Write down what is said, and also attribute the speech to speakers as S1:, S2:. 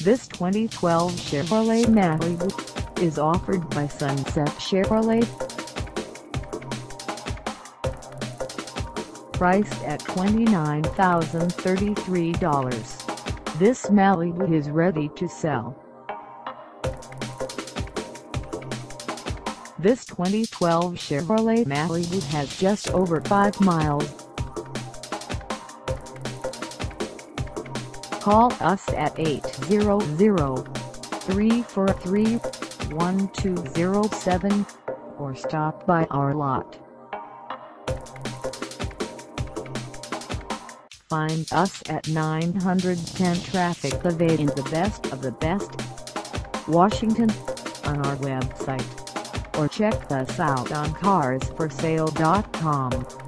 S1: This 2012 Chevrolet Malibu is offered by Sunset Chevrolet. Priced at $29,033, this Malibu is ready to sell. This 2012 Chevrolet Malibu has just over 5 miles. Call us at 800-343-1207 or stop by our lot. Find us at 910 Traffic Ave in the best of the best, Washington, on our website or check us out on carsforsale.com.